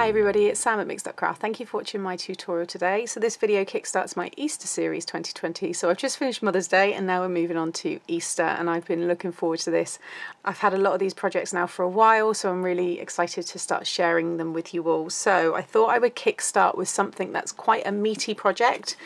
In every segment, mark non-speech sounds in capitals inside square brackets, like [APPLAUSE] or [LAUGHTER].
Hi everybody, it's Sam at Mixed Up Craft. Thank you for watching my tutorial today. So this video kickstarts my Easter series 2020. So I've just finished Mother's Day and now we're moving on to Easter and I've been looking forward to this. I've had a lot of these projects now for a while so I'm really excited to start sharing them with you all. So I thought I would kickstart with something that's quite a meaty project.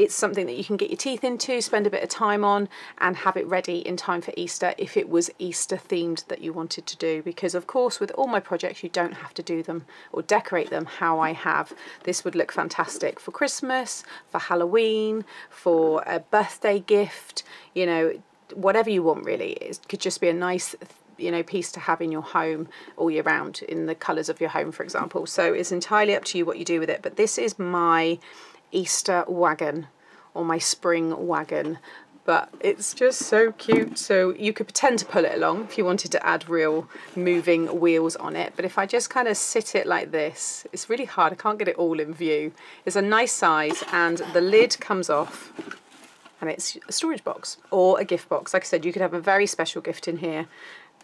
It's something that you can get your teeth into, spend a bit of time on and have it ready in time for Easter if it was Easter themed that you wanted to do because of course with all my projects you don't have to do them or decorate them how I have. This would look fantastic for Christmas, for Halloween, for a birthday gift, you know, whatever you want really. It could just be a nice you know piece to have in your home all year round in the colours of your home for example so it's entirely up to you what you do with it but this is my Easter wagon or my spring wagon but it's just so cute. So you could pretend to pull it along if you wanted to add real moving wheels on it. But if I just kind of sit it like this, it's really hard. I can't get it all in view. It's a nice size and the lid comes off and it's a storage box or a gift box. Like I said, you could have a very special gift in here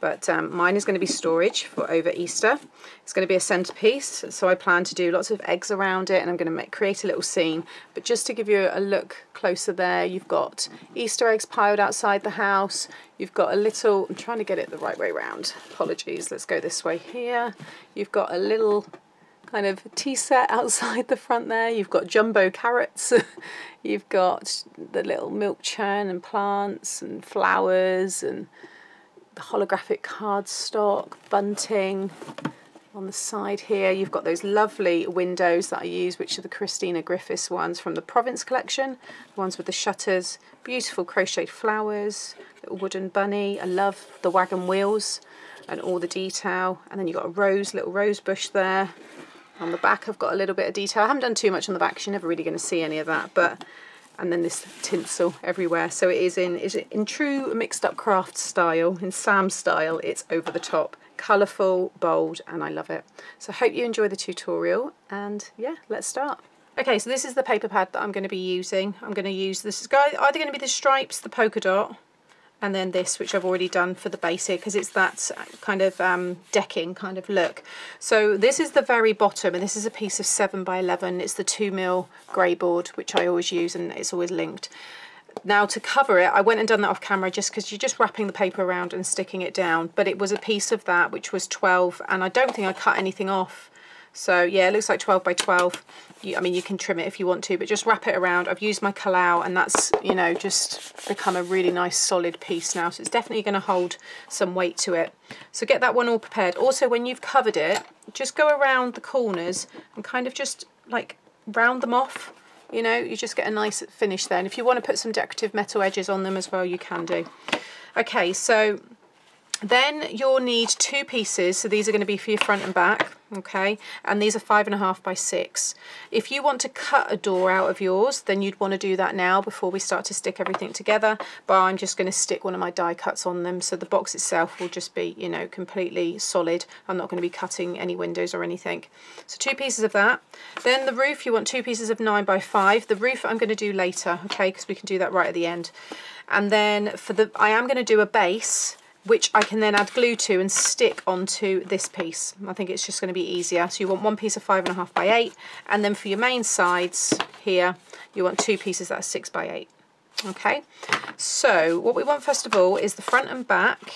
but um, mine is going to be storage for over Easter. It's going to be a centerpiece, so I plan to do lots of eggs around it and I'm going to make, create a little scene. But just to give you a look closer there, you've got Easter eggs piled outside the house. You've got a little, I'm trying to get it the right way around. Apologies, let's go this way here. You've got a little kind of tea set outside the front there. You've got jumbo carrots. [LAUGHS] You've got the little milk churn and plants and flowers and the holographic cardstock, bunting. On the side here, you've got those lovely windows that I use, which are the Christina Griffiths ones from the Province collection, the ones with the shutters, beautiful crocheted flowers, little wooden bunny. I love the wagon wheels and all the detail. And then you've got a rose, little rose bush there. On the back, I've got a little bit of detail. I haven't done too much on the back you're never really going to see any of that, but and then this tinsel everywhere. So it is in is in true mixed up craft style, in Sam style. It's over the top, colourful, bold, and I love it. So I hope you enjoy the tutorial, and yeah, let's start. Okay, so this is the paper pad that I'm going to be using. I'm going to use this. It's either going to be the stripes, the polka dot, and then this which I've already done for the basic because it's that kind of um, decking kind of look. So this is the very bottom and this is a piece of 7 by 11 it's the 2 mil grey board which I always use and it's always linked. Now to cover it I went and done that off camera just because you're just wrapping the paper around and sticking it down but it was a piece of that which was 12 and I don't think I cut anything off so yeah, it looks like 12 by 12. You, I mean, you can trim it if you want to, but just wrap it around. I've used my Collall and that's, you know, just become a really nice solid piece now. So it's definitely going to hold some weight to it. So get that one all prepared. Also, when you've covered it, just go around the corners and kind of just like round them off. You know, you just get a nice finish there. And if you want to put some decorative metal edges on them as well, you can do. Okay, so then you'll need two pieces, so these are going to be for your front and back, okay? And these are five and a half by six. If you want to cut a door out of yours, then you'd want to do that now before we start to stick everything together. But I'm just going to stick one of my die cuts on them, so the box itself will just be, you know, completely solid. I'm not going to be cutting any windows or anything. So two pieces of that. Then the roof, you want two pieces of nine by five. The roof I'm going to do later, okay, because we can do that right at the end. And then for the, I am going to do a base which I can then add glue to and stick onto this piece. I think it's just going to be easier. So you want one piece of five and a half by eight, and then for your main sides here, you want two pieces that are six by eight. Okay, so what we want first of all is the front and back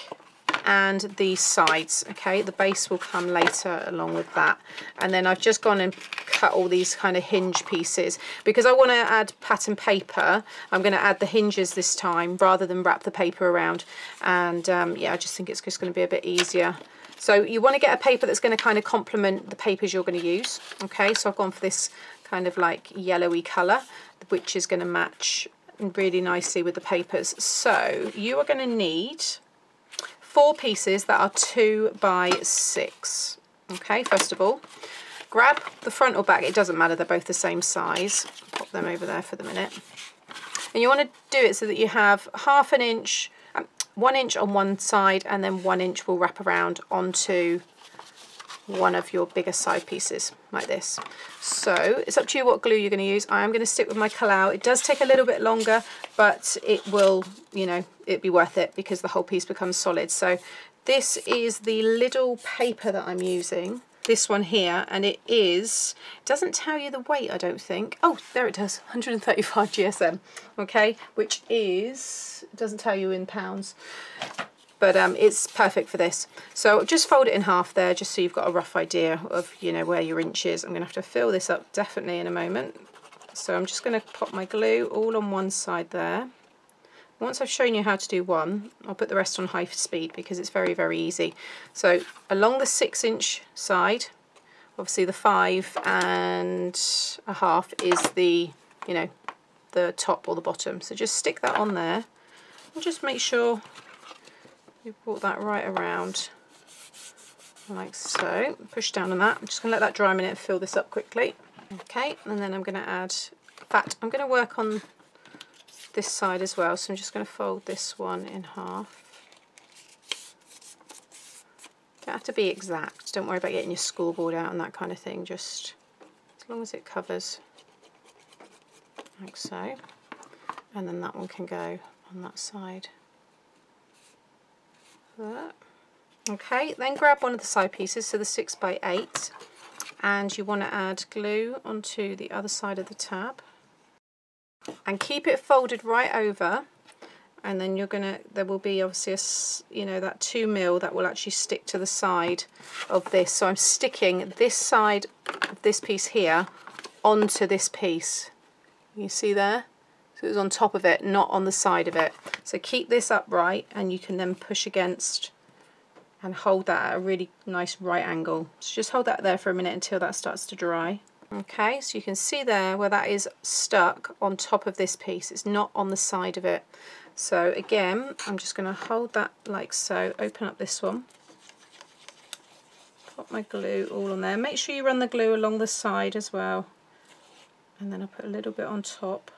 and the sides okay? The base will come later along with that. And then I've just gone and cut all these kind of hinge pieces. Because I want to add pattern paper I'm going to add the hinges this time rather than wrap the paper around. And um, yeah I just think it's just going to be a bit easier. So you want to get a paper that's going to kind of complement the papers you're going to use okay? So I've gone for this kind of like yellowy colour which is going to match really nicely with the papers. So you are going to need four pieces that are two by six. Okay, first of all, grab the front or back, it doesn't matter, they're both the same size. Pop them over there for the minute. And you want to do it so that you have half an inch, um, one inch on one side and then one inch will wrap around onto one of your bigger side pieces like this. So it's up to you what glue you're going to use. I am going to stick with my Collall. It does take a little bit longer, but it will, you know, it'd be worth it because the whole piece becomes solid. So this is the little paper that I'm using. this one here and it is doesn't tell you the weight I don't think oh there it does 135 GSM okay which is doesn't tell you in pounds but um, it's perfect for this. So just fold it in half there just so you've got a rough idea of you know where your inch is. I'm gonna have to fill this up definitely in a moment. So I'm just going to pop my glue all on one side there. Once I've shown you how to do one, I'll put the rest on high speed because it's very, very easy. So along the six inch side, obviously the five and a half is the, you know, the top or the bottom. So just stick that on there. And just make sure you brought that right around like so. Push down on that. I'm just going to let that dry a minute and fill this up quickly. Okay, and then I'm going to add fat. I'm going to work on this side as well so I'm just going to fold this one in half don't have to be exact don't worry about getting your scoreboard out and that kind of thing just as long as it covers like so and then that one can go on that side okay then grab one of the side pieces so the 6 by 8 and you want to add glue onto the other side of the tab. And keep it folded right over and then you're gonna there will be obviously a you know that two mil that will actually stick to the side of this. So I'm sticking this side of this piece here onto this piece. You see there so it's on top of it not on the side of it so keep this upright and you can then push against and hold that at a really nice right angle so just hold that there for a minute until that starts to dry Okay, so you can see there where that is stuck on top of this piece. It's not on the side of it. So again, I'm just going to hold that like so, open up this one, pop my glue all on there. Make sure you run the glue along the side as well. And then I'll put a little bit on top.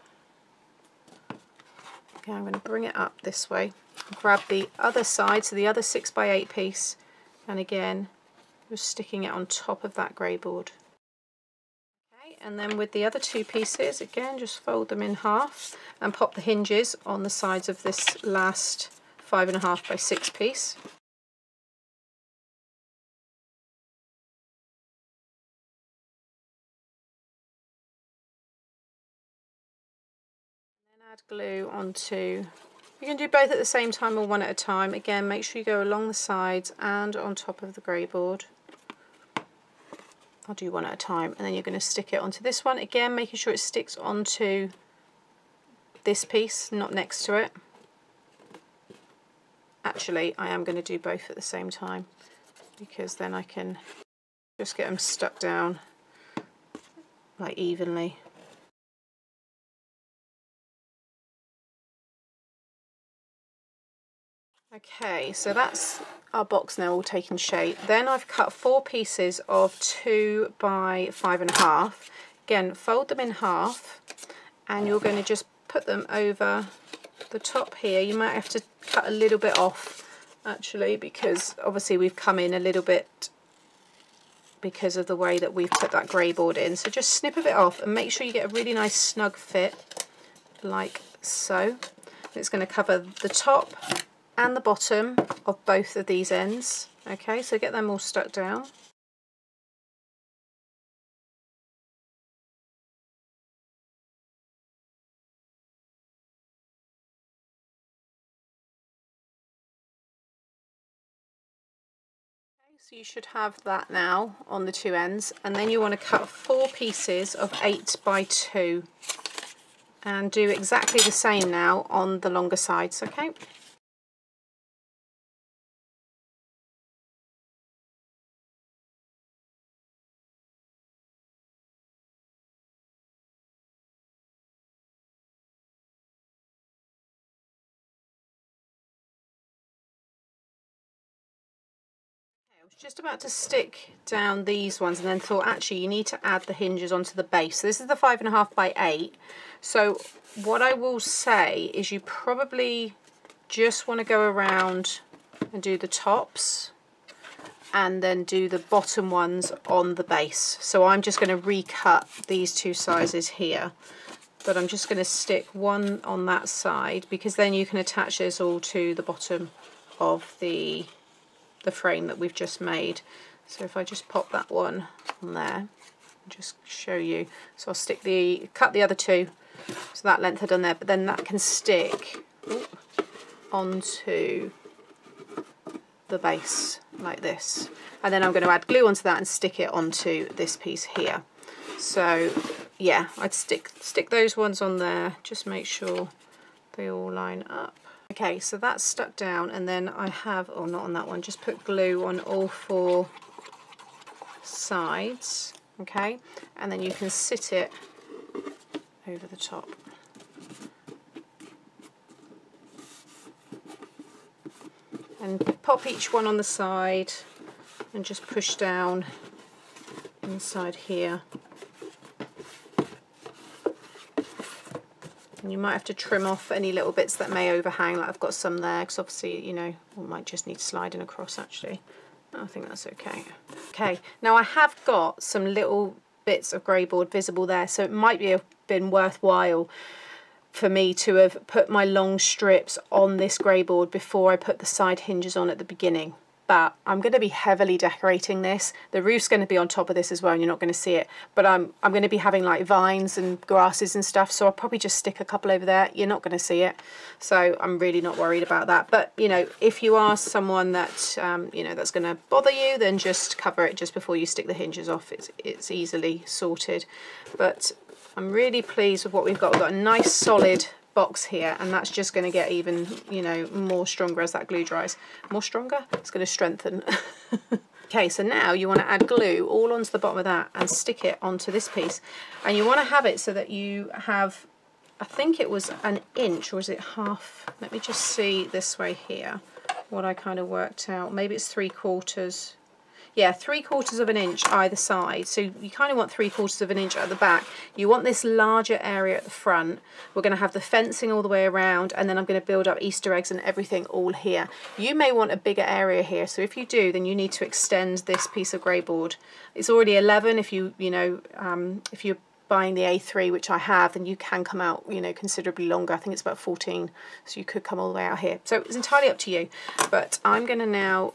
Okay, I'm going to bring it up this way. Grab the other side, so the other 6x8 piece, and again, just sticking it on top of that grey board Okay, and then with the other two pieces again just fold them in half and pop the hinges on the sides of this last five and a half by six piece glue onto you can do both at the same time or one at a time. Again make sure you go along the sides and on top of the grey board. I'll do one at a time and then you're going to stick it onto this one. Again making sure it sticks onto this piece not next to it. Actually I am going to do both at the same time because then I can just get them stuck down like evenly Okay, so that's our box now all taken shape. Then I've cut four pieces of two by five and a half. Again, fold them in half and you're going to just put them over the top here. You might have to cut a little bit off actually because obviously we've come in a little bit because of the way that we've put that grey board in. So just snip a bit off and make sure you get a really nice snug fit like so. It's going to cover the top and the bottom of both of these ends. Okay, so get them all stuck down. So you should have that now on the two ends and then you want to cut four pieces of 8 by 2 and do exactly the same now on the longer sides okay just about to stick down these ones and then thought actually you need to add the hinges onto the base. So this is the five and a half by eight. So what I will say is you probably just want to go around and do the tops and then do the bottom ones on the base. So I'm just going to recut these two sizes here but I'm just going to stick one on that side because then you can attach this all to the bottom of the the frame that we've just made. So if I just pop that one on there, just show you. So I'll stick the, cut the other two, so that length I've done there, but then that can stick onto the base like this. And then I'm going to add glue onto that and stick it onto this piece here. So yeah, I'd stick, stick those ones on there, just make sure they all line up. Okay, so that's stuck down and then I have, or oh, not on that one, just put glue on all four sides, okay? And then you can sit it over the top. And pop each one on the side and just push down inside here And you might have to trim off any little bits that may overhang, like I've got some there, because obviously, you know, we might just need sliding across actually. I think that's okay. Okay, now I have got some little bits of grey board visible there, so it might be have been worthwhile for me to have put my long strips on this grey board before I put the side hinges on at the beginning I'm going to be heavily decorating this. The roof's going to be on top of this as well and you're not going to see it. But I'm, I'm going to be having like vines and grasses and stuff. So I'll probably just stick a couple over there. You're not going to see it. So I'm really not worried about that. But, you know, if you are someone that, um, you know, that's going to bother you, then just cover it just before you stick the hinges off. It's, it's easily sorted. But I'm really pleased with what we've got. We've got a nice solid box here and that's just going to get even you know more stronger as that glue dries. More stronger? It's going to strengthen. [LAUGHS] Okay so now you want to add glue all onto the bottom of that and stick it onto this piece. And you want to have it so that you have I think it was an inch or is it half? Let me just see this way here what I kind of worked out. Maybe it's three quarters yeah, three quarters of an inch either side. So you kind of want three quarters of an inch at the back. You want this larger area at the front. We're going to have the fencing all the way around and then I'm going to build up Easter eggs and everything all here. You may want a bigger area here. So if you do, then you need to extend this piece of grey board. It's already 11 if you, you know, um, if you're buying the A3, which I have, then you can come out, you know, considerably longer. I think it's about 14, so you could come all the way out here. So it's entirely up to you. But I'm going to now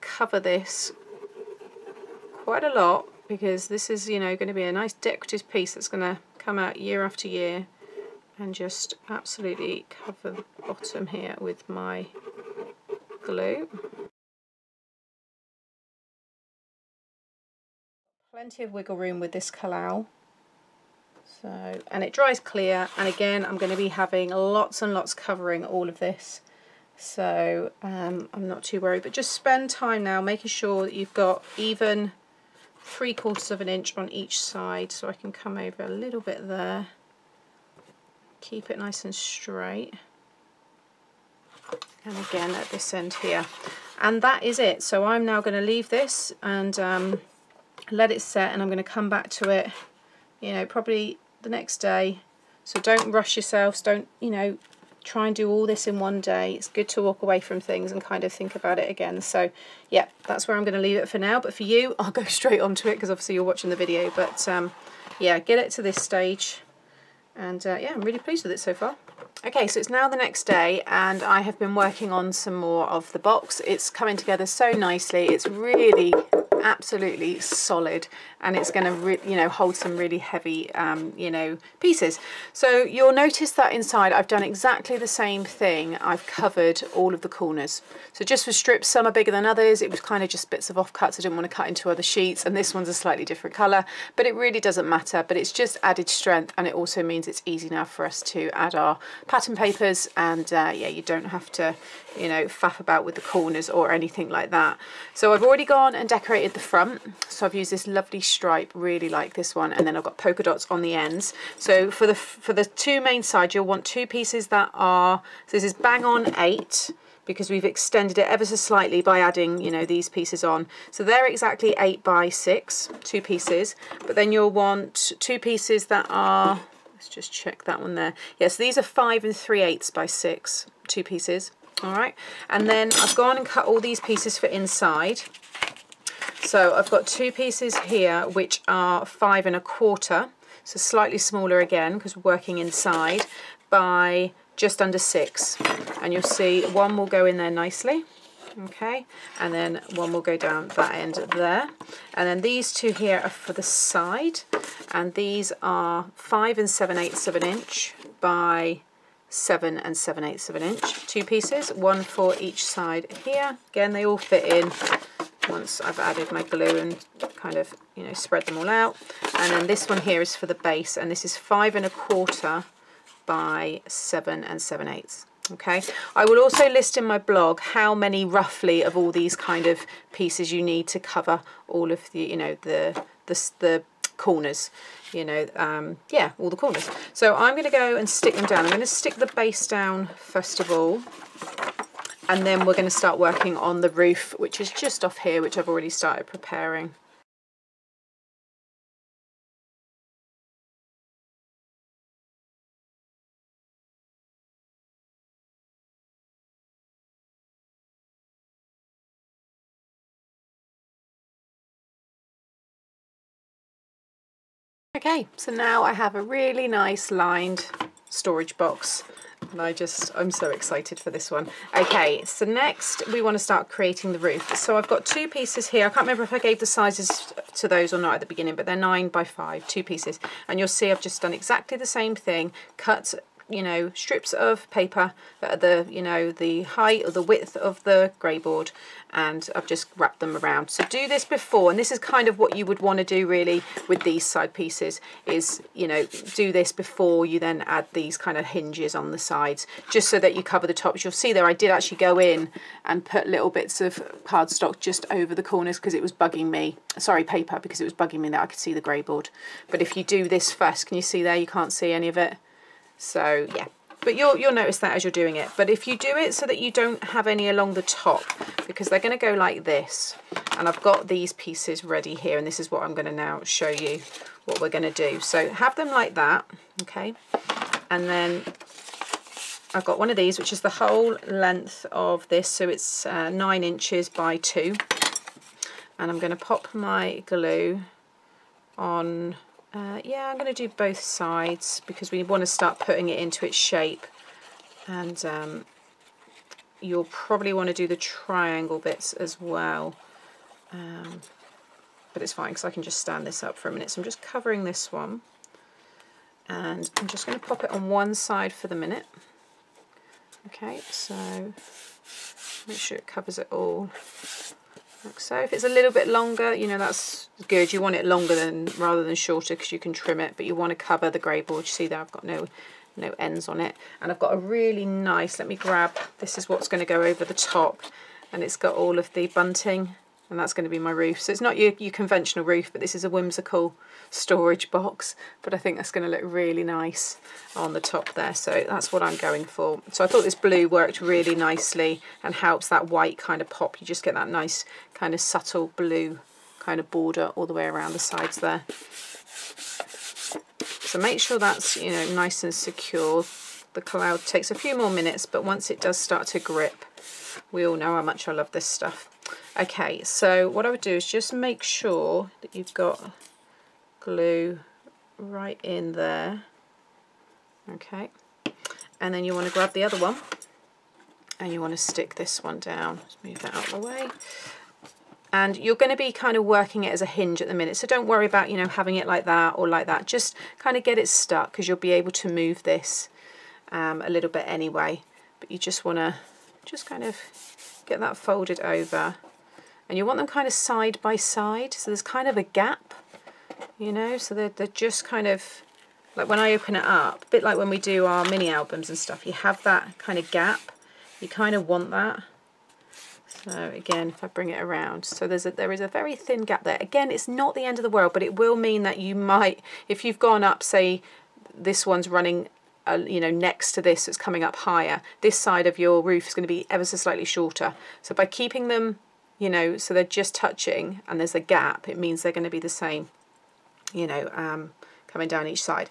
cover this quite a lot because this is, you know, going to be a nice decorative piece that's going to come out year after year and just absolutely cover the bottom here with my glue. Plenty of wiggle room with this Collall. So, and it dries clear and again I'm going to be having lots and lots covering all of this so um, I'm not too worried but just spend time now making sure that you've got even three quarters of an inch on each side so I can come over a little bit there. Keep it nice and straight. And again at this end here. And that is it. So I'm now going to leave this and um, let it set and I'm going to come back to it you know probably the next day. So don't rush yourselves. Don't you know try and do all this in one day. It's good to walk away from things and kind of think about it again. So yeah, that's where I'm going to leave it for now. But for you, [LAUGHS] I'll go straight onto it because obviously you're watching the video. But um, yeah, get it to this stage. And uh, yeah, I'm really pleased with it so far. Okay, so it's now the next day and I have been working on some more of the box. It's coming together so nicely. It's really absolutely solid and it's going to you know hold some really heavy um, you know pieces. So you'll notice that inside I've done exactly the same thing. I've covered all of the corners. So just for strips some are bigger than others. It was kind of just bits of offcuts. I didn't want to cut into other sheets and this one's a slightly different color but it really doesn't matter. But it's just added strength and it also means it's easy now for us to add our pattern papers and uh, yeah you don't have to you know faff about with the corners or anything like that. So I've already gone and decorated the front. So I've used this lovely stripe really like this one and then I've got polka dots on the ends. So for the for the two main sides you'll want two pieces that are so this is bang on eight because we've extended it ever so slightly by adding you know these pieces on. So they're exactly eight by six two pieces but then you'll want two pieces that are let's just check that one there. Yes these are five and three eighths by six two pieces all right? And then I've gone and cut all these pieces for inside so I've got two pieces here which are five and a quarter. So slightly smaller again because we're working inside by just under six. And you'll see one will go in there nicely okay? And then one will go down that end there. And then these two here are for the side. And these are five and seven eighths of an inch by seven and seven eighths of an inch. Two pieces one for each side here. Again they all fit in once I've added my glue and kind of you know spread them all out. And then this one here is for the base and this is five and a quarter by seven and seven eighths okay? I will also list in my blog how many roughly of all these kind of pieces you need to cover all of the you know the the, the corners you know um, yeah all the corners. So I'm going to go and stick them down. I'm going to stick the base down first of all and then we're going to start working on the roof which is just off here which I've already started preparing. Okay, so now I have a really nice lined storage box and I just, I'm so excited for this one. Okay, so next we want to start creating the roof. So I've got two pieces here. I can't remember if I gave the sizes to those or not at the beginning, but they're nine by five, two pieces. And you'll see I've just done exactly the same thing, cut you know, strips of paper that are the, you know, the height or the width of the grey board and I've just wrapped them around. So do this before, and this is kind of what you would want to do really with these side pieces is, you know, do this before you then add these kind of hinges on the sides, just so that you cover the tops. You'll see there I did actually go in and put little bits of cardstock just over the corners because it was bugging me, sorry, paper, because it was bugging me that I could see the grey board. But if you do this first, can you see there, you can't see any of it? So yeah, but you'll, you'll notice that as you're doing it. But if you do it so that you don't have any along the top, because they're going to go like this, and I've got these pieces ready here, and this is what I'm going to now show you what we're going to do. So have them like that, okay? And then I've got one of these, which is the whole length of this, so it's uh, nine inches by two. And I'm going to pop my glue on uh, yeah, I'm going to do both sides because we want to start putting it into its shape. And um, you'll probably want to do the triangle bits as well. Um, but it's fine because I can just stand this up for a minute. So I'm just covering this one. And I'm just going to pop it on one side for the minute. Okay, so make sure it covers it all like so. If it's a little bit longer, you know, that's good. You want it longer than rather than shorter because you can trim it, but you want to cover the grey board. You see there I've got no no ends on it. And I've got a really nice, let me grab, this is what's going to go over the top. And it's got all of the bunting and that's going to be my roof. So it's not your, your conventional roof, but this is a whimsical storage box. But I think that's going to look really nice on the top there. So that's what I'm going for. So I thought this blue worked really nicely and helps that white kind of pop. You just get that nice kind of subtle blue kind of border all the way around the sides there. So make sure that's, you know, nice and secure. The cloud takes a few more minutes, but once it does start to grip, we all know how much I love this stuff. Okay, so what I would do is just make sure that you've got glue right in there. Okay, and then you want to grab the other one and you want to stick this one down. Move that out of the way. And you're going to be kind of working it as a hinge at the minute, so don't worry about, you know, having it like that or like that. Just kind of get it stuck because you'll be able to move this um, a little bit anyway. But you just want to just kind of get that folded over and you want them kind of side by side so there's kind of a gap you know? So they're, they're just kind of like when I open it up a bit like when we do our mini albums and stuff you have that kind of gap. You kind of want that. So again if I bring it around so there's a there is a very thin gap there. Again it's not the end of the world but it will mean that you might if you've gone up say this one's running uh, you know next to this it's coming up higher this side of your roof is going to be ever so slightly shorter. So by keeping them you know, so they're just touching and there's a gap, it means they're going to be the same, you know, um, coming down each side.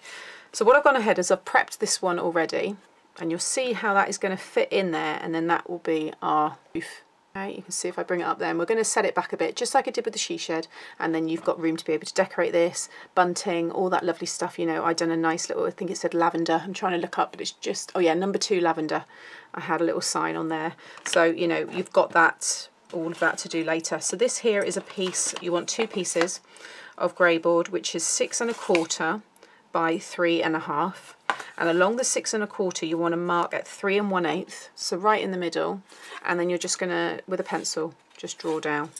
So what I've gone ahead is I've prepped this one already and you'll see how that is going to fit in there and then that will be our roof. Okay, you can see if I bring it up there and we're going to set it back a bit just like I did with the she shed and then you've got room to be able to decorate this, bunting, all that lovely stuff, you know, I done a nice little, I think it said lavender, I'm trying to look up but it's just, oh yeah, number two lavender, I had a little sign on there, so you know, you've got that, all of that to do later. So this here is a piece, you want two pieces of grey board which is six and a quarter by three and a half. And along the six and a quarter you want to mark at three and one eighth so right in the middle. And then you're just gonna with a pencil just draw down.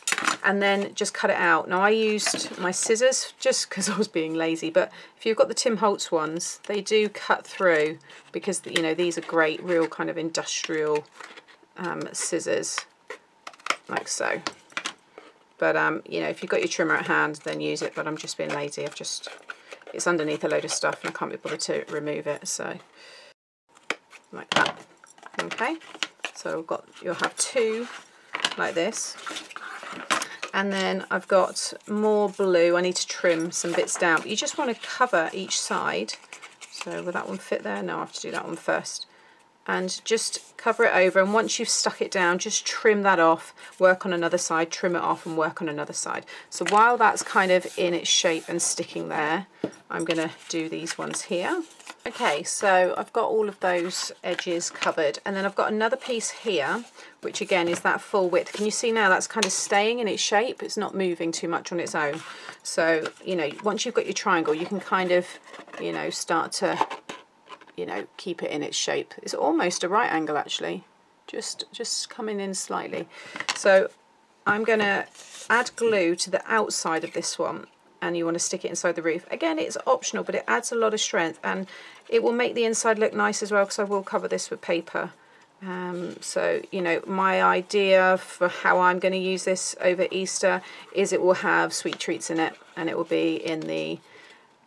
And then just cut it out. Now I used my scissors just because [LAUGHS] I was being lazy but if you've got the Tim Holtz ones they do cut through because you know these are great real kind of industrial um, scissors like so. But um, you know if you've got your trimmer at hand then use it. But I'm just being lazy. I've just it's underneath a load of stuff and I can't be bothered to remove it. So like that. Okay. So I've got you'll have two like this. And then I've got more blue. I need to trim some bits down. But you just want to cover each side. So will that one fit there? No I have to do that one first and just cover it over. And once you've stuck it down just trim that off. Work on another side trim it off and work on another side. So while that's kind of in its shape and sticking there I'm gonna do these ones here. Okay so I've got all of those edges covered. And then I've got another piece here which again is that full width. Can you see now that's kind of staying in its shape? It's not moving too much on its own. So you know once you've got your triangle you can kind of you know start to you know, keep it in its shape. It's almost a right angle actually, just, just coming in slightly. So I'm going to add glue to the outside of this one and you want to stick it inside the roof. Again, it's optional, but it adds a lot of strength and it will make the inside look nice as well because I will cover this with paper. Um, so, you know, my idea for how I'm going to use this over Easter is it will have sweet treats in it and it will be in the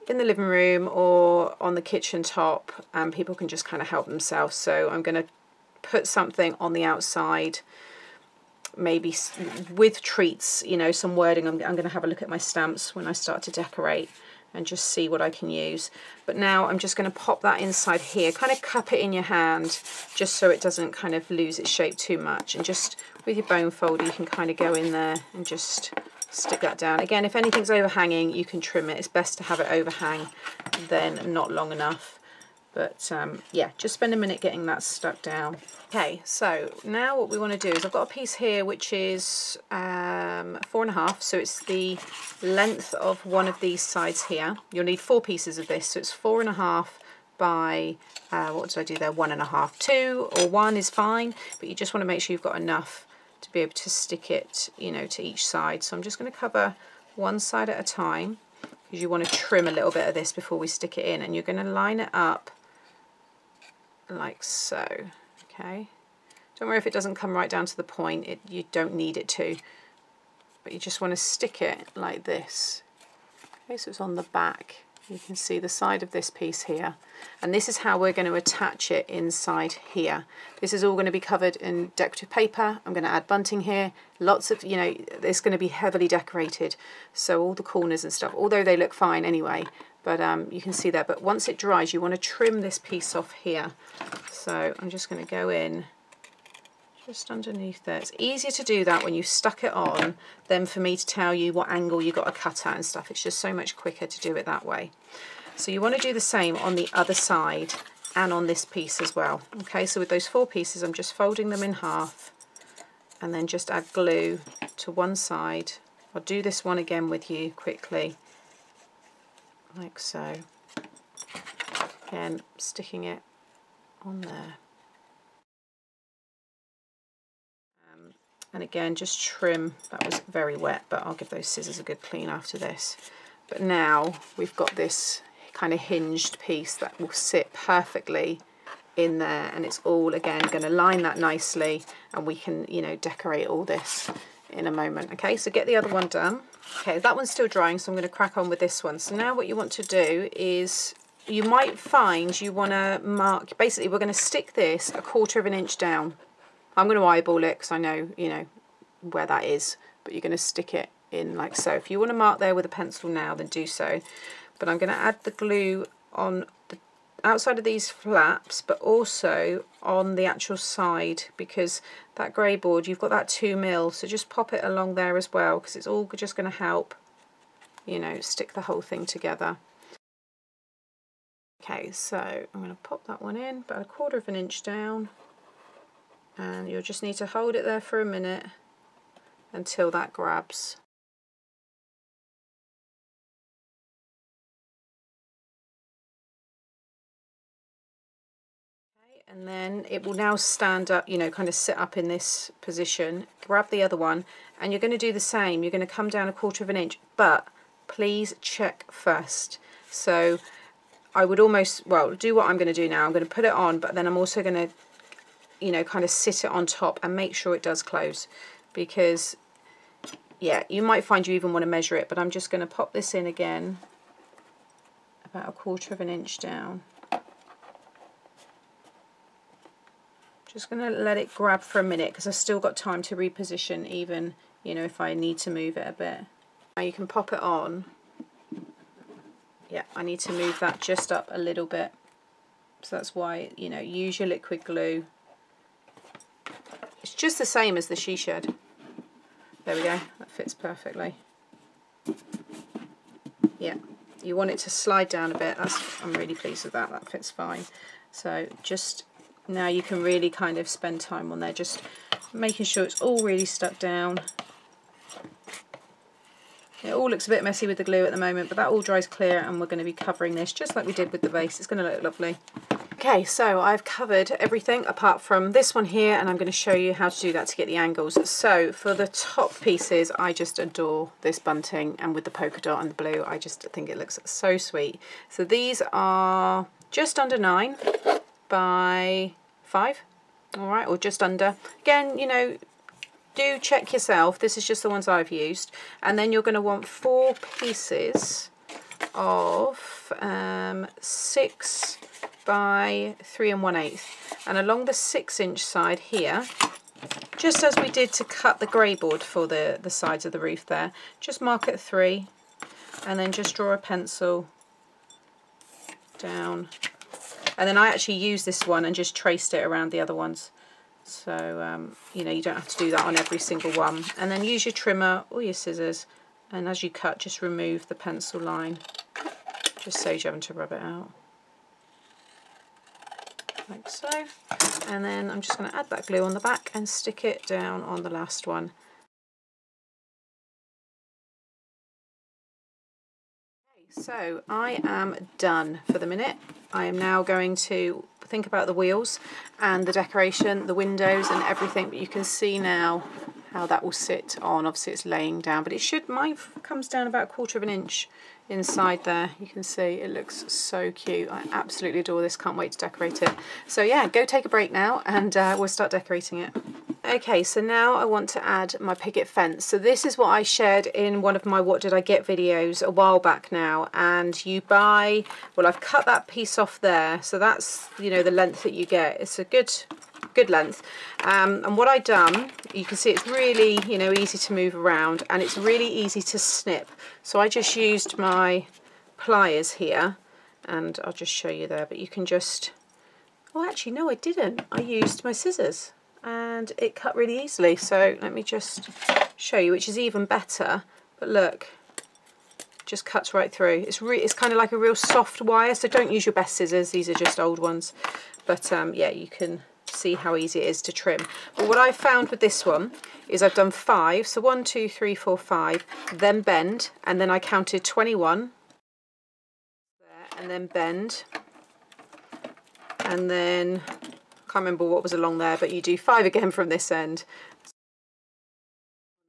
in the living room or on the kitchen top and people can just kind of help themselves. So I'm going to put something on the outside maybe with treats, you know, some wording. I'm, I'm going to have a look at my stamps when I start to decorate and just see what I can use. But now I'm just going to pop that inside here, kind of cup it in your hand just so it doesn't kind of lose its shape too much. And just with your bone folder, you can kind of go in there and just stick that down. Again, if anything's overhanging, you can trim it. It's best to have it overhang than not long enough. But um, yeah, just spend a minute getting that stuck down. Okay, so now what we want to do is I've got a piece here which is um, four and a half, so it's the length of one of these sides here. You'll need four pieces of this, so it's four and a half by, uh, what did I do there, one and a half, two or one is fine, but you just want to make sure you've got enough to be able to stick it, you know, to each side. So I'm just going to cover one side at a time because you want to trim a little bit of this before we stick it in and you're going to line it up like so, okay? Don't worry if it doesn't come right down to the point, it, you don't need it to, but you just want to stick it like this. Okay, so it's on the back you can see the side of this piece here. And this is how we're going to attach it inside here. This is all going to be covered in decorative paper. I'm going to add bunting here. Lots of you know it's going to be heavily decorated. So all the corners and stuff although they look fine anyway. But um, you can see that. But once it dries you want to trim this piece off here. So I'm just going to go in just underneath there. It's easier to do that when you've stuck it on than for me to tell you what angle you've got to cut at and stuff. It's just so much quicker to do it that way. So you want to do the same on the other side and on this piece as well. Okay, so with those four pieces, I'm just folding them in half and then just add glue to one side. I'll do this one again with you quickly, like so. Again, sticking it on there. And again just trim. That was very wet but I'll give those scissors a good clean after this. But now we've got this kind of hinged piece that will sit perfectly in there and it's all again going to line that nicely and we can you know decorate all this in a moment okay? So get the other one done. Okay that one's still drying so I'm going to crack on with this one. So now what you want to do is you might find you want to mark basically we're going to stick this a quarter of an inch down I'm going to eyeball it because I know, you know, where that is, but you're going to stick it in like so. If you want to mark there with a pencil now, then do so. But I'm going to add the glue on the outside of these flaps but also on the actual side because that grey board you've got that 2 mil so just pop it along there as well because it's all just going to help you know stick the whole thing together. Okay so I'm going to pop that one in about a quarter of an inch down and you'll just need to hold it there for a minute until that grabs. and then it will now stand up you know kind of sit up in this position. Grab the other one and you're going to do the same. You're going to come down a quarter of an inch but please check first. So I would almost well do what I'm going to do now. I'm going to put it on but then I'm also going to you know kind of sit it on top and make sure it does close because yeah you might find you even want to measure it but I'm just going to pop this in again about a quarter of an inch down Just going to let it grab for a minute because I've still got time to reposition even, you know, if I need to move it a bit. Now you can pop it on. Yeah, I need to move that just up a little bit. So that's why, you know, use your liquid glue. It's just the same as the she shed. There we go, that fits perfectly. Yeah, you want it to slide down a bit. That's, I'm really pleased with that, that fits fine. So just now you can really kind of spend time on there just making sure it's all really stuck down it all looks a bit messy with the glue at the moment but that all dries clear and we're going to be covering this just like we did with the base it's going to look lovely okay so I've covered everything apart from this one here and I'm going to show you how to do that to get the angles. So for the top pieces I just adore this bunting and with the polka dot and the blue I just think it looks so sweet. So these are just under nine by five all right or just under. Again you know do check yourself. This is just the ones I've used. And then you're going to want four pieces of um, six by three and one eighth and along the six inch side here just as we did to cut the grey board for the the sides of the roof there just mark it three and then just draw a pencil down and then I actually used this one and just traced it around the other ones. So, um, you know, you don't have to do that on every single one. And then use your trimmer or your scissors. And as you cut, just remove the pencil line. Just saves you having to rub it out. Like so. And then I'm just going to add that glue on the back and stick it down on the last one. So I am done for the minute. I am now going to think about the wheels and the decoration, the windows and everything, but you can see now how that will sit on. Obviously it's laying down, but it should, mine comes down about a quarter of an inch inside there. You can see it looks so cute. I absolutely adore this, can't wait to decorate it. So yeah, go take a break now and uh, we'll start decorating it. Okay, so now I want to add my picket fence. So this is what I shared in one of my What Did I Get videos a while back now. And you buy, well I've cut that piece off there. So that's, you know, the length that you get. It's a good good length. Um, and what I've done you can see it's really you know easy to move around and it's really easy to snip. So I just used my pliers here and I'll just show you there but you can just oh actually no I didn't. I used my scissors and it cut really easily. So let me just show you which is even better. But look just cuts right through. It's it's kind of like a real soft wire so don't use your best scissors. These are just old ones. But um, yeah you can see how easy it is to trim but what I found with this one is I've done five so one two three four five then bend and then I counted 21 and then bend and then I can't remember what was along there, but you do five again from this end.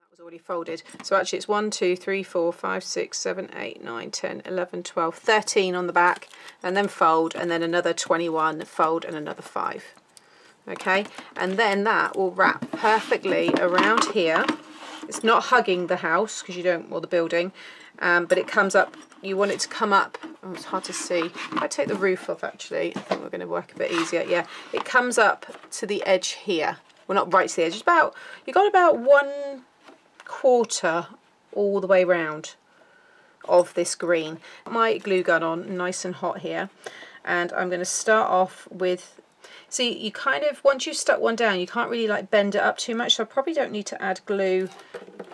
That was already folded. So actually it's 1, 2, 3, 4, 5, 6, 7, 8, 9, 10, 11, 12, 13 on the back, and then fold, and then another 21, fold, and another 5. Okay, and then that will wrap perfectly around here. It's not hugging the house, because you don't, or the building, um, but it comes up you want it to come up oh, it's hard to see. If I take the roof off actually I think we're going to work a bit easier yeah. It comes up to the edge here. Well not right to the edge it's about you got about one quarter all the way round of this green. My glue gun on nice and hot here. And I'm going to start off with See, you kind of, once you've stuck one down, you can't really like bend it up too much. So I probably don't need to add glue,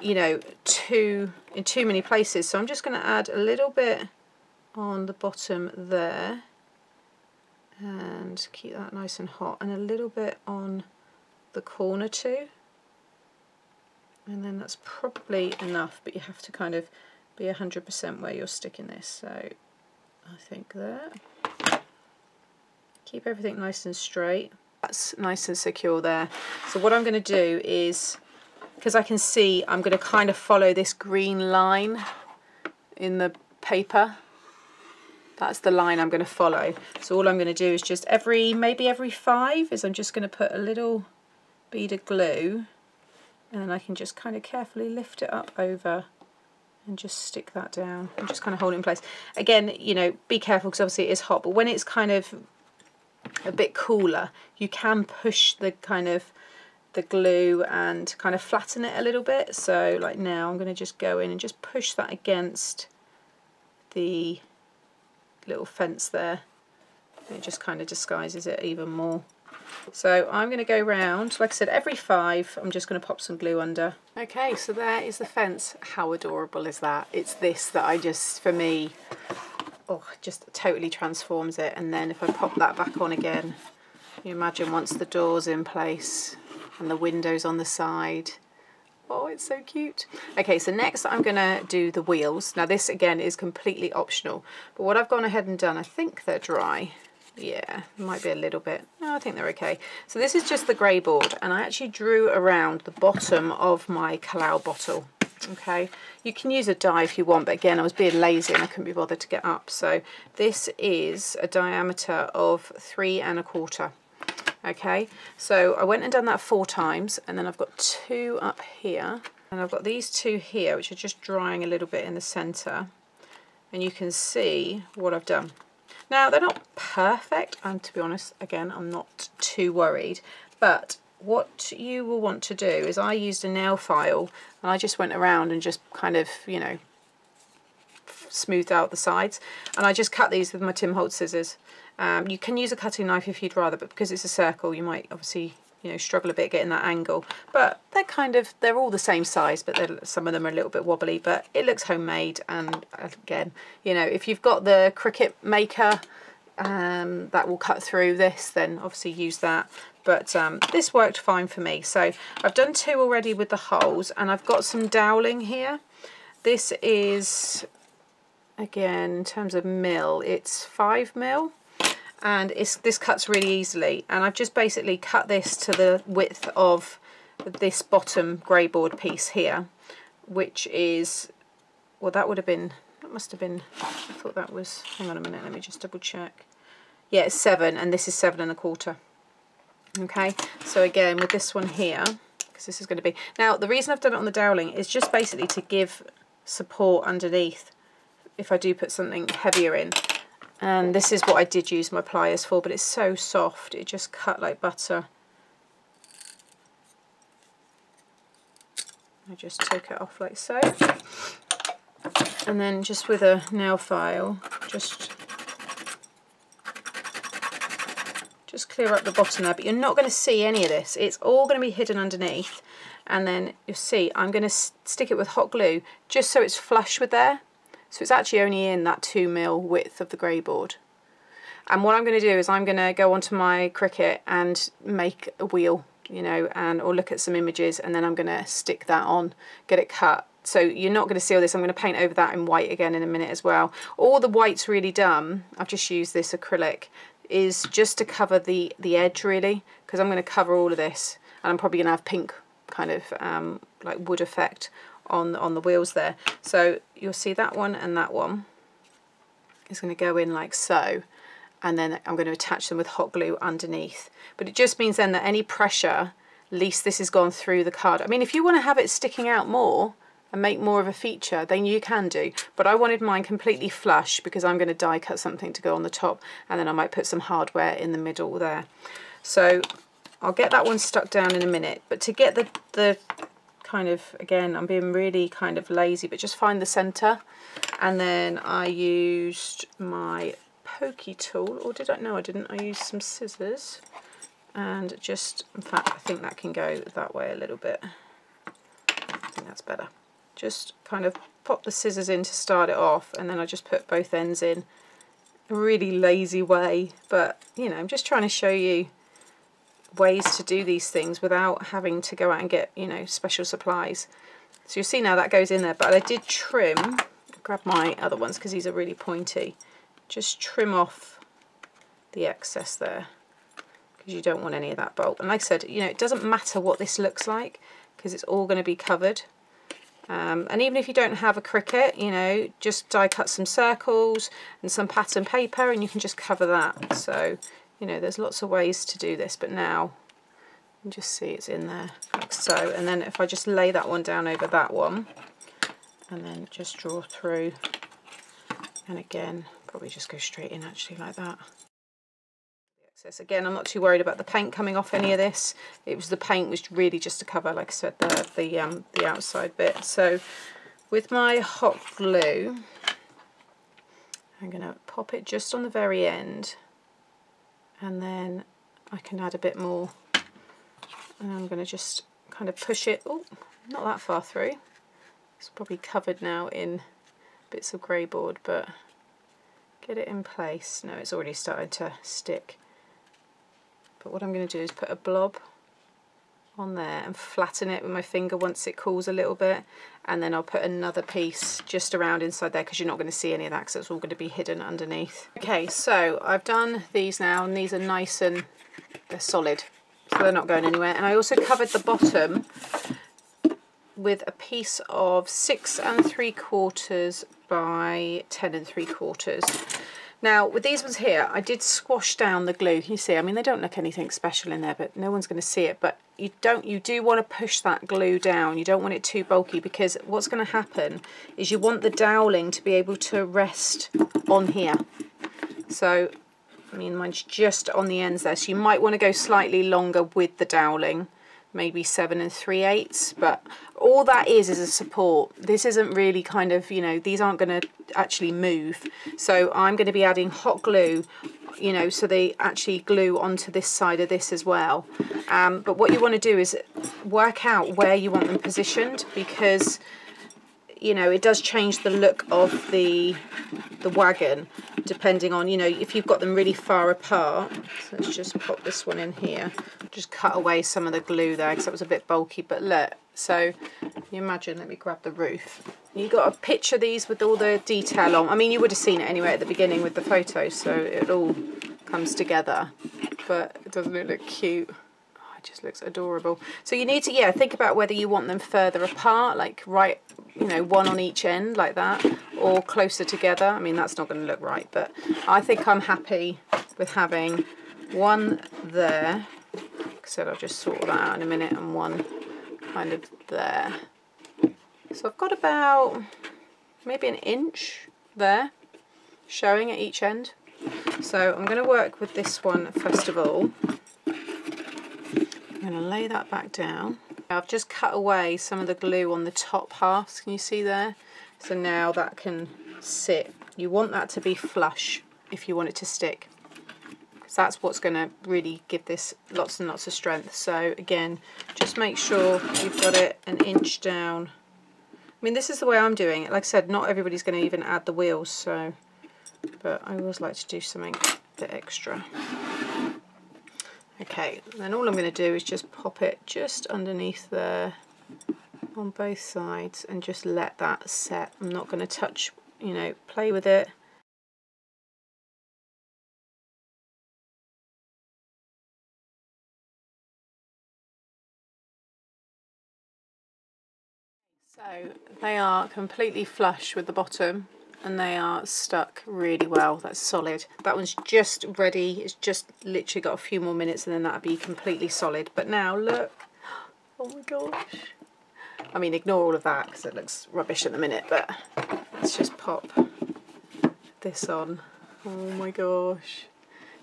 you know, too, in too many places. So I'm just going to add a little bit on the bottom there and keep that nice and hot and a little bit on the corner too. And then that's probably enough, but you have to kind of be 100% where you're sticking this. So I think there. Keep everything nice and straight. That's nice and secure there. So what I'm going to do is, because I can see, I'm going to kind of follow this green line in the paper. That's the line I'm going to follow. So all I'm going to do is just every, maybe every five, is I'm just going to put a little bead of glue and then I can just kind of carefully lift it up over and just stick that down and just kind of hold it in place. Again, you know, be careful because obviously it is hot, but when it's kind of a bit cooler, you can push the kind of the glue and kind of flatten it a little bit. So like now I'm going to just go in and just push that against the little fence there. It just kind of disguises it even more. So I'm going to go round, like I said, every five, I'm just going to pop some glue under. Okay, so there is the fence. How adorable is that? It's this that I just, for me, oh, just totally transforms it. And then if I pop that back on again, you imagine once the door's in place and the windows on the side. Oh, it's so cute. Okay, so next I'm going to do the wheels. Now this again is completely optional, but what I've gone ahead and done, I think they're dry. Yeah, might be a little bit. No, I think they're okay. So this is just the grey board, and I actually drew around the bottom of my Collall bottle okay. You can use a die if you want but again I was being lazy and I couldn't be bothered to get up. So this is a diameter of three and a quarter. Okay. So I went and done that four times and then I've got two up here and I've got these two here which are just drying a little bit in the center. And you can see what I've done. Now they're not perfect and to be honest again I'm not too worried but what you will want to do is I used a nail file and I just went around and just kind of, you know, smoothed out the sides. And I just cut these with my Tim Holtz scissors. Um, you can use a cutting knife if you'd rather, but because it's a circle, you might obviously, you know, struggle a bit getting that angle. But they're kind of, they're all the same size, but some of them are a little bit wobbly, but it looks homemade. And again, you know, if you've got the Cricut Maker, um, that will cut through this, then obviously use that but um, this worked fine for me. So I've done two already with the holes and I've got some doweling here. This is, again, in terms of mil, it's five mil and it's, this cuts really easily. And I've just basically cut this to the width of this bottom grey board piece here, which is, well, that would have been, that must have been, I thought that was, hang on a minute, let me just double check. Yeah, it's seven, and this is seven and a quarter. Okay, so again with this one here, because this is going to be... Now the reason I've done it on the doweling is just basically to give support underneath if I do put something heavier in. And this is what I did use my pliers for, but it's so soft, it just cut like butter. I just took it off like so. And then just with a nail file, just just clear up the bottom there, but you're not going to see any of this. It's all going to be hidden underneath. And then you'll see, I'm going to stick it with hot glue just so it's flush with there. So it's actually only in that 2 mil width of the grey board. And what I'm going to do is I'm going to go onto my Cricut and make a wheel, you know, and or look at some images and then I'm going to stick that on, get it cut. So you're not going to see all this. I'm going to paint over that in white again in a minute as well. All the white's really done. I've just used this acrylic is just to cover the, the edge really, because I'm going to cover all of this and I'm probably going to have pink kind of um, like wood effect on, on the wheels there. So you'll see that one and that one is going to go in like so and then I'm going to attach them with hot glue underneath. But it just means then that any pressure, least this has gone through the card. I mean, if you want to have it sticking out more, and make more of a feature, then you can do. But I wanted mine completely flush because I'm going to die cut something to go on the top and then I might put some hardware in the middle there. So I'll get that one stuck down in a minute. But to get the, the kind of, again, I'm being really kind of lazy, but just find the centre. And then I used my pokey tool, or did I? No, I didn't. I used some scissors and just, in fact, I think that can go that way a little bit. I think that's better. Just kind of pop the scissors in to start it off and then I just put both ends in a really lazy way, but you know, I'm just trying to show you ways to do these things without having to go out and get, you know, special supplies. So you'll see now that goes in there, but I did trim, grab my other ones because these are really pointy, just trim off the excess there because you don't want any of that bulb. And like I said, you know, it doesn't matter what this looks like because it's all going to be covered. Um, and even if you don't have a Cricut, you know, just die cut some circles and some pattern paper and you can just cover that. So, you know, there's lots of ways to do this, but now you just see it's in there like so. And then if I just lay that one down over that one and then just draw through and again, probably just go straight in actually like that. Again, I'm not too worried about the paint coming off any of this. It was the paint was really just to cover, like I said, the the um, the outside bit. So with my hot glue, I'm going to pop it just on the very end, and then I can add a bit more. And I'm going to just kind of push it. Oh, not that far through. It's probably covered now in bits of grey board, but get it in place. No, it's already started to stick. But what I'm going to do is put a blob on there and flatten it with my finger once it cools a little bit and then I'll put another piece just around inside there because you're not going to see any of that because it's all going to be hidden underneath. Okay so I've done these now and these are nice and they're solid so they're not going anywhere and I also covered the bottom with a piece of six and three quarters by ten and three quarters now with these ones here, I did squash down the glue. You see, I mean, they don't look anything special in there, but no one's going to see it. But you don't, you do want to push that glue down. You don't want it too bulky because what's going to happen is you want the doweling to be able to rest on here. So, I mean, mine's just on the ends there. So you might want to go slightly longer with the doweling maybe seven and three eighths but all that is is a support. This isn't really kind of you know these aren't going to actually move. So I'm going to be adding hot glue you know so they actually glue onto this side of this as well. Um, but what you want to do is work out where you want them positioned because you know it does change the look of the the wagon depending on you know if you've got them really far apart. So let's just pop this one in here. Just cut away some of the glue there because that was a bit bulky but look. So you imagine let me grab the roof. You got a picture of these with all the detail on. I mean you would have seen it anyway at the beginning with the photos so it all comes together. But doesn't it look cute just looks adorable. So you need to yeah think about whether you want them further apart like right you know one on each end like that or closer together. I mean that's not going to look right but I think I'm happy with having one there. Like I said I'll just sort that out in a minute and one kind of there. So I've got about maybe an inch there showing at each end. So I'm going to work with this one first of all I'm going to lay that back down I've just cut away some of the glue on the top half, can you see there? So now that can sit. You want that to be flush if you want it to stick. Because that's what's going to really give this lots and lots of strength. So again, just make sure you've got it an inch down. I mean, this is the way I'm doing it. Like I said, not everybody's going to even add the wheels, so... But I always like to do something a bit extra. Okay, then all I'm going to do is just pop it just underneath there on both sides and just let that set. I'm not going to touch, you know, play with it. So they are completely flush with the bottom and they are stuck really well. That's solid. That one's just ready. It's just literally got a few more minutes and then that'll be completely solid. But now look. Oh my gosh. I mean, ignore all of that because it looks rubbish at the minute, but let's just pop this on. Oh my gosh.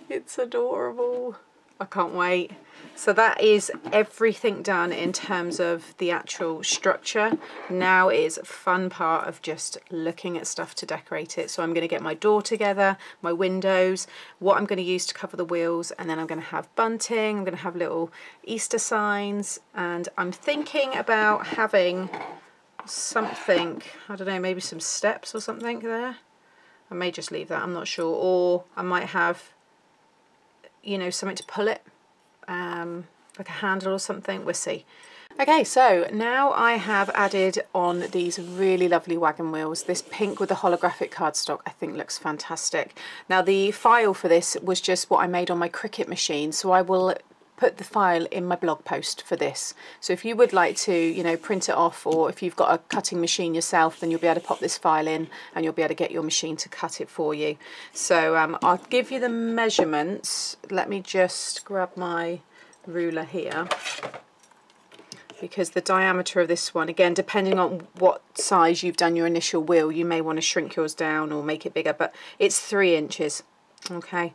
It's adorable. I can't wait. So that is everything done in terms of the actual structure. Now is a fun part of just looking at stuff to decorate it. So I'm going to get my door together, my windows, what I'm going to use to cover the wheels, and then I'm going to have bunting, I'm going to have little Easter signs, and I'm thinking about having something, I don't know, maybe some steps or something there. I may just leave that, I'm not sure. Or I might have, you know, something to pull it um, like a handle or something, we'll see. Okay, so now I have added on these really lovely wagon wheels. This pink with the holographic cardstock I think looks fantastic. Now the file for this was just what I made on my Cricut machine, so I will put the file in my blog post for this. So if you would like to, you know, print it off or if you've got a cutting machine yourself, then you'll be able to pop this file in and you'll be able to get your machine to cut it for you. So um, I'll give you the measurements. Let me just grab my ruler here because the diameter of this one, again, depending on what size you've done your initial wheel, you may want to shrink yours down or make it bigger, but it's three inches okay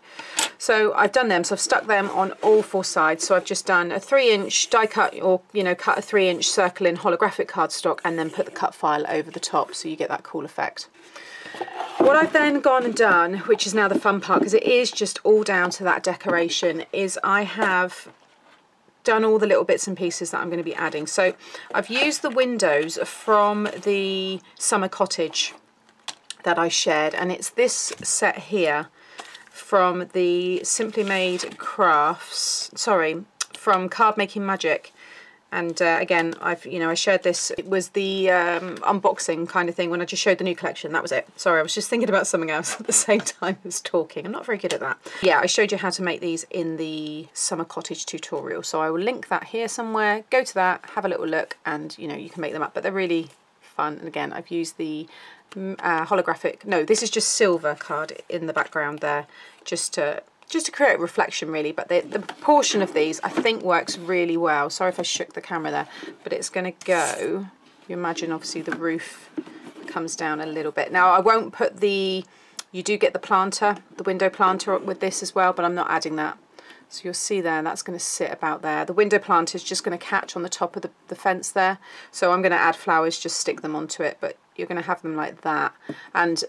so I've done them so I've stuck them on all four sides. So I've just done a three inch die cut or you know cut a three inch circle in holographic cardstock and then put the cut file over the top so you get that cool effect. What I've then gone and done which is now the fun part because it is just all down to that decoration is I have done all the little bits and pieces that I'm going to be adding. So I've used the windows from the summer cottage that I shared and it's this set here from the Simply Made Crafts, sorry, from Card Making Magic. And uh, again, I've, you know, I shared this, it was the um, unboxing kind of thing when I just showed the new collection, that was it. Sorry, I was just thinking about something else [LAUGHS] at the same time as talking. I'm not very good at that. Yeah, I showed you how to make these in the Summer Cottage tutorial. So I will link that here somewhere, go to that, have a little look, and you know, you can make them up, but they're really fun. And again, I've used the uh, holographic, no, this is just silver card in the background there, just to just to create reflection really but the, the proportion of these I think works really well sorry if I shook the camera there but it's going to go you imagine obviously the roof comes down a little bit now I won't put the you do get the planter the window planter with this as well but I'm not adding that so you'll see there, that's going to sit about there. The window planter is just going to catch on the top of the, the fence there. So I'm going to add flowers, just stick them onto it, but you're going to have them like that. And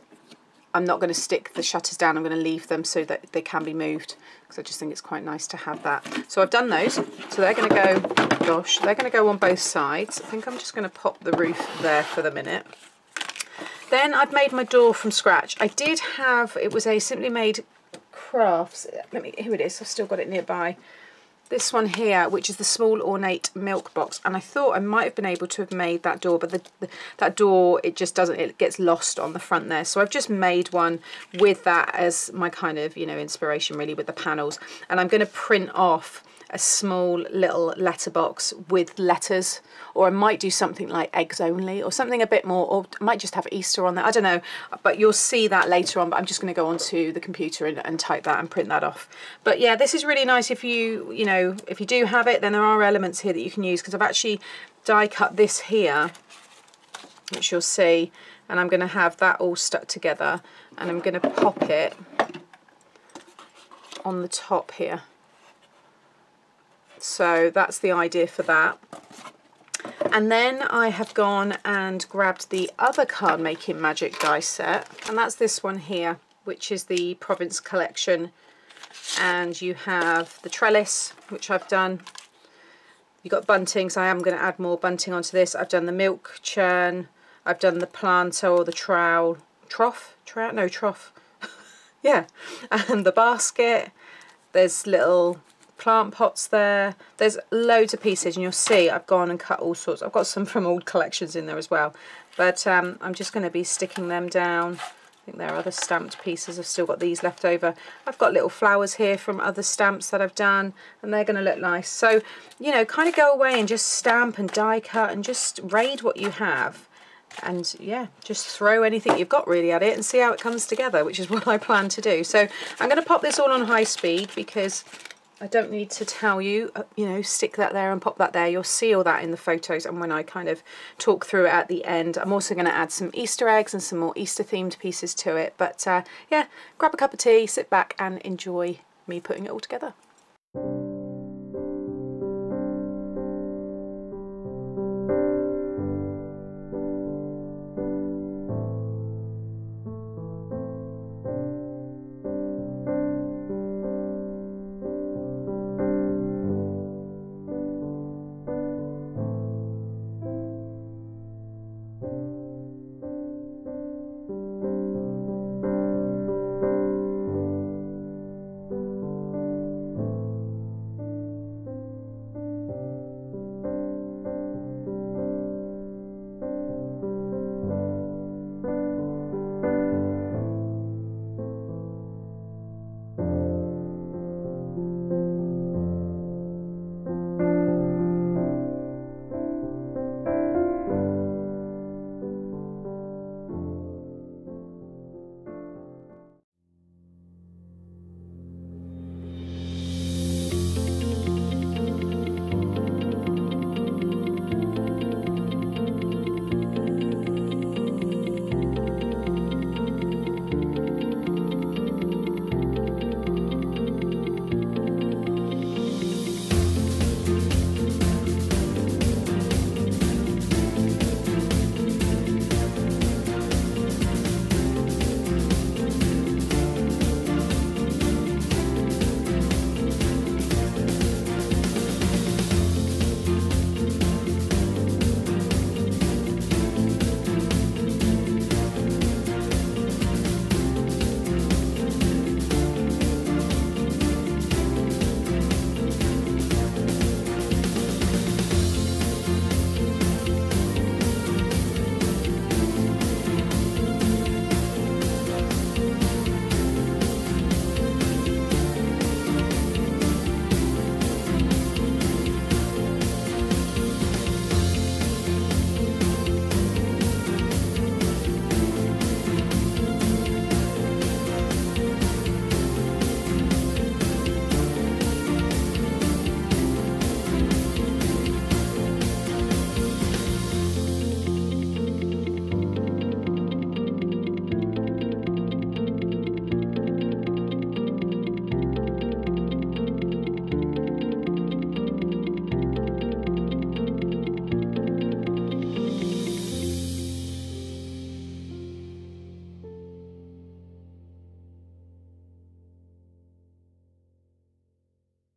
I'm not going to stick the shutters down, I'm going to leave them so that they can be moved because I just think it's quite nice to have that. So I've done those, so they're going to go, gosh, they're going to go on both sides. I think I'm just going to pop the roof there for the minute. Then I've made my door from scratch. I did have, it was a Simply Made Crafts, let me, here it is, I've still got it nearby. This one here, which is the small ornate milk box, and I thought I might have been able to have made that door, but the, the, that door, it just doesn't, it gets lost on the front there. So I've just made one with that as my kind of, you know, inspiration really with the panels. And I'm going to print off a small little letterbox with letters or I might do something like eggs only or something a bit more or I might just have Easter on there I don't know. But you'll see that later on but I'm just going to go onto the computer and, and type that and print that off. But yeah this is really nice if you you know if you do have it then there are elements here that you can use because I've actually die cut this here which you'll see and I'm going to have that all stuck together and I'm going to pop it on the top here so that's the idea for that. And then I have gone and grabbed the other card making magic die set. And that's this one here which is the Province collection. And you have the trellis which I've done. You've got bunting so I am going to add more bunting onto this. I've done the milk churn. I've done the planter or the trowel. Trough? Trough no trough. [LAUGHS] Yeah. And the basket. There's little plant pots there. There's loads of pieces and you'll see I've gone and cut all sorts. I've got some from old collections in there as well. But um, I'm just going to be sticking them down. I think there are other stamped pieces. I've still got these left over. I've got little flowers here from other stamps that I've done and they're going to look nice. So, you know, kind of go away and just stamp and die cut and just raid what you have and yeah just throw anything you've got really at it and see how it comes together which is [LAUGHS] what I plan to do so I'm going to pop this all on high speed because I don't need to tell you, uh, you know, stick that there and pop that there. You'll see all that in the photos and when I kind of talk through it at the end. I'm also going to add some Easter eggs and some more Easter themed pieces to it. But uh, yeah, grab a cup of tea, sit back and enjoy me putting it all together.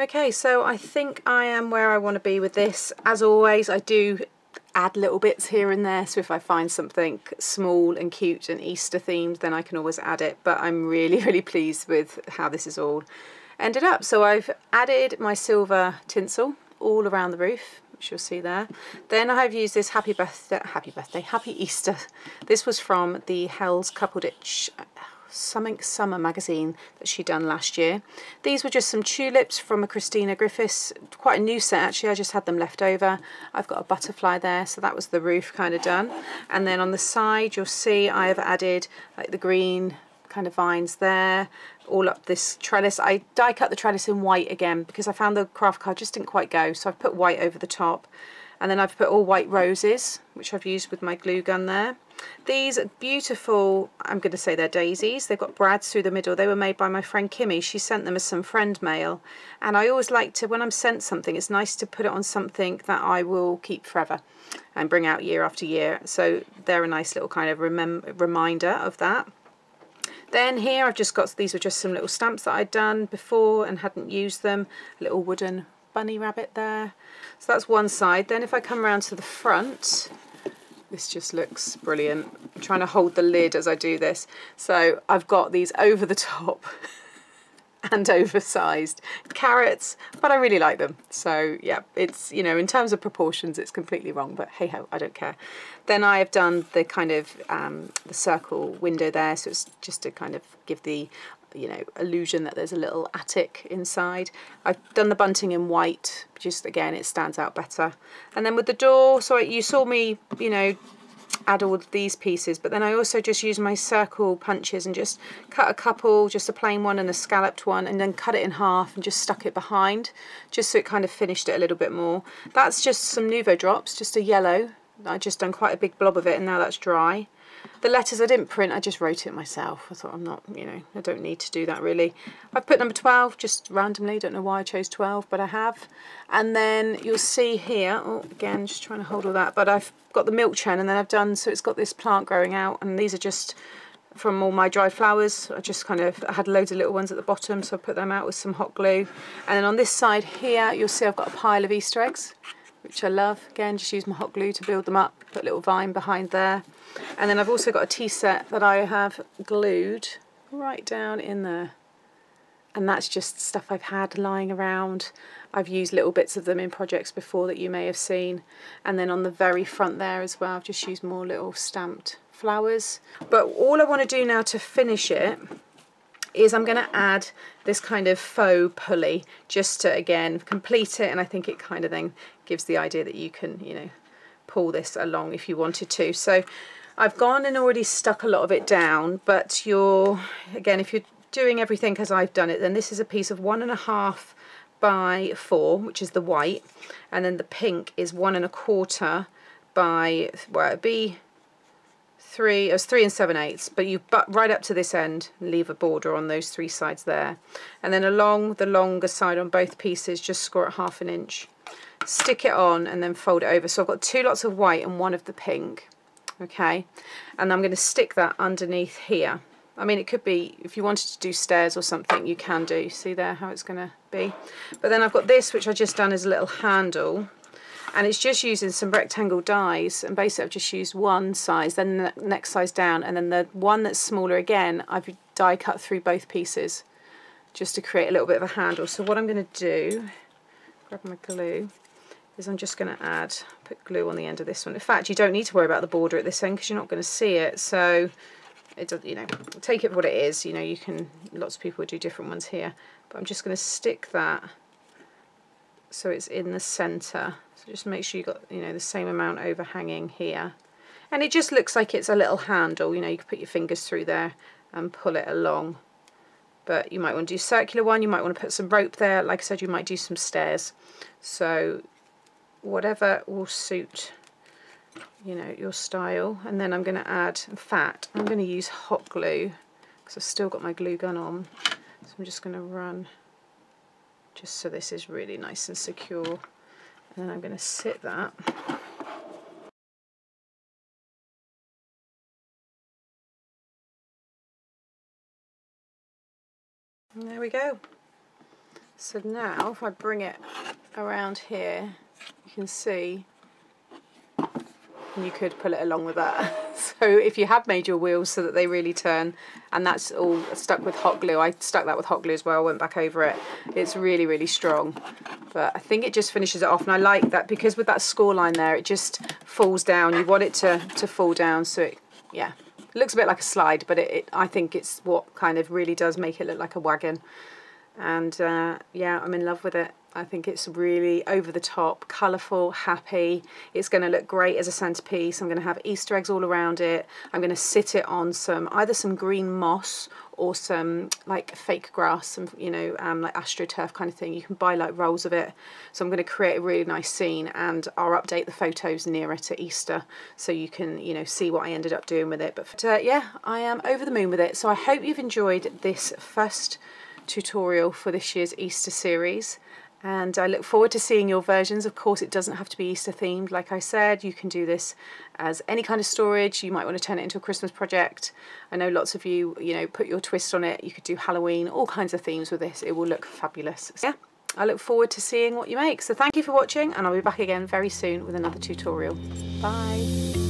Okay, so I think I am where I want to be with this. As always, I do add little bits here and there so if I find something small and cute and Easter themed then I can always add it but I'm really really pleased with how this is all ended up so I've added my silver tinsel all around the roof which you'll see there then I've used this happy birthday happy birthday happy Easter this was from the Hell's Ditch something summer magazine that she done last year. These were just some tulips from a Christina Griffiths, quite a new set actually, I just had them left over. I've got a butterfly there, so that was the roof kind of done. And then on the side you'll see I have added like the green kind of vines there, all up this trellis. I die cut the trellis in white again because I found the craft card just didn't quite go, so I've put white over the top. And then I've put all white roses, which I've used with my glue gun there. These are beautiful, I'm going to say they're daisies. They've got brads through the middle. They were made by my friend Kimmy. She sent them as some friend mail. And I always like to, when I'm sent something, it's nice to put it on something that I will keep forever and bring out year after year. So they're a nice little kind of reminder of that. Then here I've just got, these were just some little stamps that I'd done before and hadn't used them. A little wooden bunny rabbit there. So that's one side. Then if I come around to the front, this just looks brilliant. I'm trying to hold the lid as I do this. So I've got these over the top [LAUGHS] and oversized carrots, but I really like them. So yeah, it's, you know, in terms of proportions, it's completely wrong, but hey ho, I don't care. Then I have done the kind of um, the circle window there. So it's just to kind of give the you know illusion that there's a little attic inside. I've done the bunting in white, just again it stands out better. And then with the door, so you saw me, you know, add all these pieces, but then I also just use my circle punches and just cut a couple, just a plain one and a scalloped one, and then cut it in half and just stuck it behind, just so it kind of finished it a little bit more. That's just some Nuvo drops, just a yellow. I just done quite a big blob of it and now that's dry. The letters I didn't print, I just wrote it myself. I thought I'm not, you know, I don't need to do that really. I've put number 12 just randomly, don't know why I chose 12, but I have. And then you'll see here, oh, again, just trying to hold all that, but I've got the milk churn and then I've done, so it's got this plant growing out and these are just from all my dried flowers. I just kind of, I had loads of little ones at the bottom, so I put them out with some hot glue. And then on this side here, you'll see I've got a pile of Easter eggs, which I love. Again, just use my hot glue to build them up, put a little vine behind there. And then I've also got a tea set that I have glued right down in there. And that's just stuff I've had lying around. I've used little bits of them in projects before that you may have seen. And then on the very front there as well, I've just used more little stamped flowers. But all I want to do now to finish it is I'm going to add this kind of faux pulley just to again complete it and I think it kind of then gives the idea that you can you know pull this along if you wanted to so I've gone and already stuck a lot of it down, but you're, again, if you're doing everything as I've done it, then this is a piece of one and a half by four, which is the white, and then the pink is one and a quarter by, well, it'd be three, it was three and seven eighths, but you but right up to this end, leave a border on those three sides there. And then along the longer side on both pieces, just score it half an inch. Stick it on and then fold it over. So I've got two lots of white and one of the pink okay. And I'm going to stick that underneath here. I mean it could be if you wanted to do stairs or something you can do. See there how it's going to be? But then I've got this which I just done as a little handle. And it's just using some rectangle dies. And basically I've just used one size then the next size down. And then the one that's smaller again I've die cut through both pieces just to create a little bit of a handle. So what I'm going to do grab my glue is I'm just going to add, put glue on the end of this one. In fact, you don't need to worry about the border at this end because you're not going to see it. So, it does, you know, take it for what it is. You know, you can, lots of people do different ones here. But I'm just going to stick that so it's in the centre. So just make sure you've got, you know, the same amount overhanging here. And it just looks like it's a little handle. You know, you can put your fingers through there and pull it along but you might want to do circular one, you might want to put some rope there, like I said you might do some stairs. So whatever will suit you know your style. And then I'm going to add fat. I'm going to use hot glue because I've still got my glue gun on. So I'm just going to run just so this is really nice and secure. And then I'm going to sit that. And there we go. So now if I bring it around here, you can see you could pull it along with that. [LAUGHS] So if you have made your wheels so that they really turn, and that's all stuck with hot glue, I stuck that with hot glue as well, I went back over it. It's really, really strong. But I think it just finishes it off, and I like that because with that score line there, it just falls down. You want it to, to fall down, so it, yeah. It looks a bit like a slide, but it, it I think it's what kind of really does make it look like a wagon. And uh, yeah, I'm in love with it. I think it's really over the top, colourful, happy. It's going to look great as a centrepiece. I'm going to have Easter eggs all around it. I'm going to sit it on some either some green moss or some like fake grass, some you know um, like astroturf kind of thing. You can buy like rolls of it. So I'm going to create a really nice scene, and I'll update the photos nearer to Easter so you can you know see what I ended up doing with it. But uh, yeah, I am over the moon with it. So I hope you've enjoyed this first tutorial for this year's Easter series and I look forward to seeing your versions. Of course, it doesn't have to be Easter themed. Like I said, you can do this as any kind of storage. You might want to turn it into a Christmas project. I know lots of you, you know, put your twist on it. You could do Halloween, all kinds of themes with this. It will look fabulous. So, yeah, I look forward to seeing what you make. So thank you for watching and I'll be back again very soon with another tutorial. Bye.